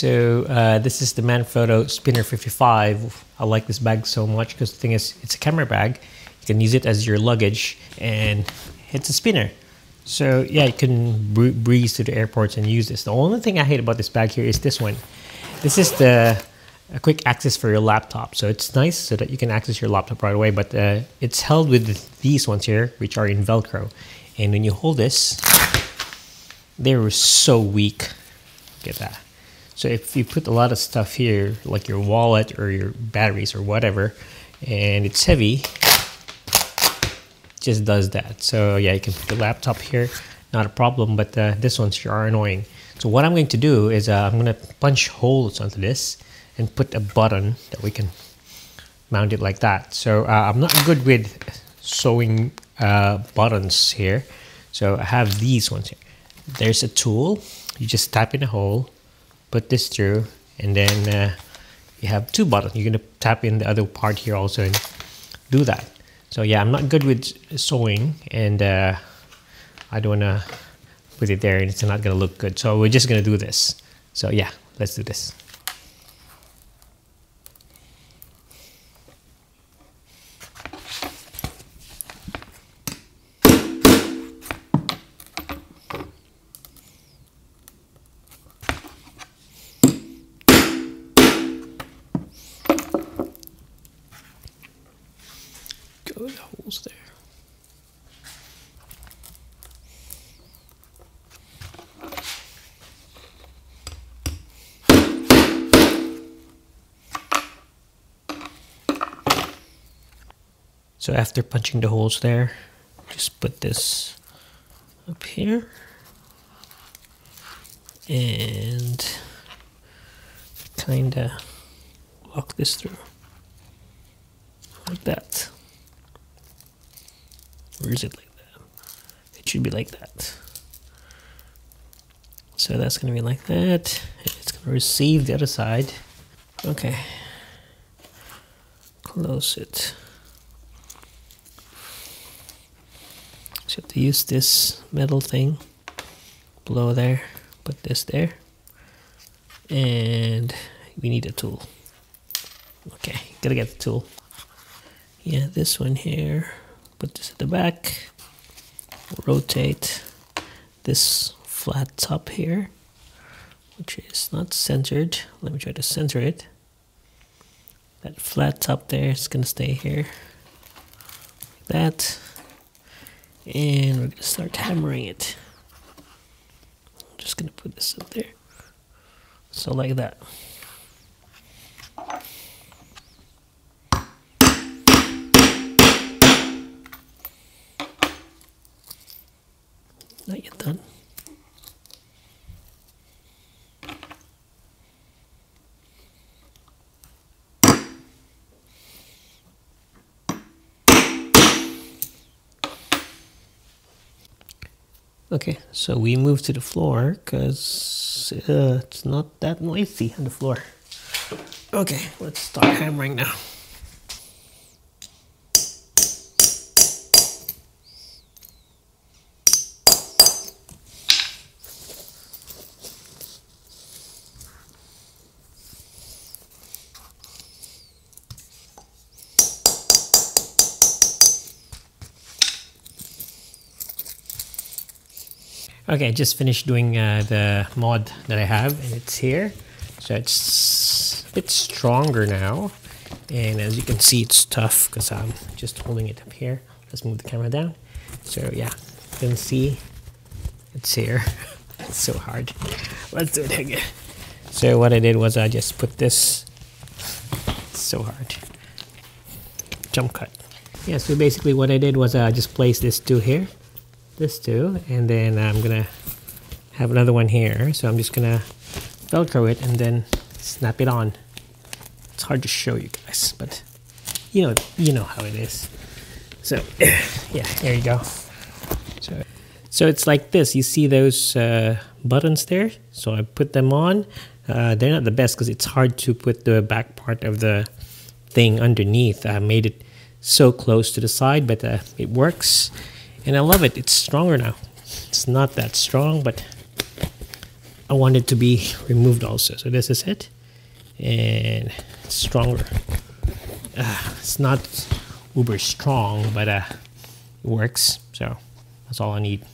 So uh, this is the Manfrotto Spinner 55. I like this bag so much because the thing is, it's a camera bag. You can use it as your luggage and it's a spinner. So yeah, you can breeze to the airports and use this. The only thing I hate about this bag here is this one. This is the a quick access for your laptop. So it's nice so that you can access your laptop right away, but uh, it's held with these ones here, which are in Velcro. And when you hold this, they're so weak. Get that. So if you put a lot of stuff here, like your wallet or your batteries or whatever, and it's heavy, just does that. So yeah, you can put the laptop here, not a problem, but uh, this one's sure are annoying. So what I'm going to do is uh, I'm going to punch holes onto this and put a button that we can mount it like that. So uh, I'm not good with sewing uh, buttons here. So I have these ones here. There's a tool. You just tap in a hole, put this through, and then uh, you have two buttons. You're gonna tap in the other part here also and do that. So yeah, I'm not good with sewing and uh, I don't wanna put it there and it's not gonna look good. So we're just gonna do this. So yeah, let's do this. Holes there. So after punching the holes there, just put this up here and kind of walk this through like that. Or is it like that? It should be like that. So that's going to be like that. It's going to receive the other side. Okay. Close it. So you have to use this metal thing below there. Put this there. And we need a tool. Okay, gotta get the tool. Yeah, this one here put this at the back, rotate this flat top here, which is not centered. Let me try to center it. That flat top there is going to stay here, like that. And we're going to start hammering it. I'm just going to put this up there. So like that. Not yet done. Okay, so we move to the floor because uh, it's not that noisy on the floor. Okay, let's start hammering now. Okay, I just finished doing uh, the mod that I have and it's here. So it's a bit stronger now. And as you can see, it's tough because I'm just holding it up here. Let's move the camera down. So yeah, you can see it's here. it's so hard. Let's do it again. So what I did was I just put this, it's so hard, jump cut. Yeah, so basically what I did was I just placed this two here this too and then I'm gonna have another one here. So I'm just gonna velcro it and then snap it on. It's hard to show you guys but you know you know how it is. So yeah there you go. So so it's like this. You see those uh, buttons there? So I put them on. Uh, they're not the best because it's hard to put the back part of the thing underneath. I made it so close to the side but uh, it works and I love it. It's stronger now. It's not that strong, but I want it to be removed also. So this is it. And it's stronger. Uh, it's not uber strong, but uh, it works. So that's all I need.